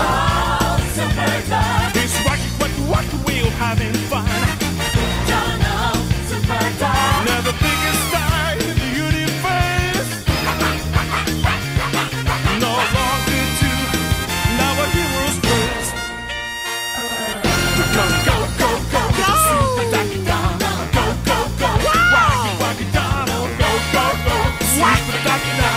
called Superdog. It's what, what, what we're having fun. Donald Superdog. Now the biggest star in the no longer two, now a hero's first. Go, go, go, go, go. go, go, Go, go, go. go, go, go, go, Go, go, go. Superdog Donald.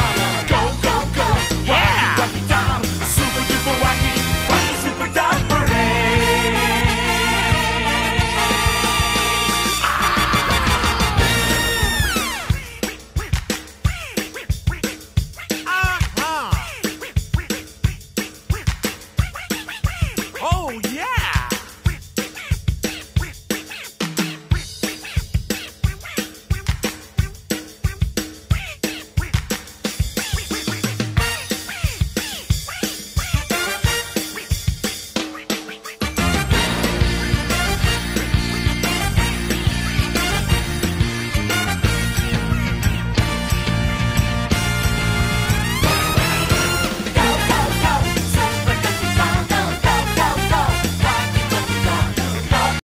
Oh, yeah!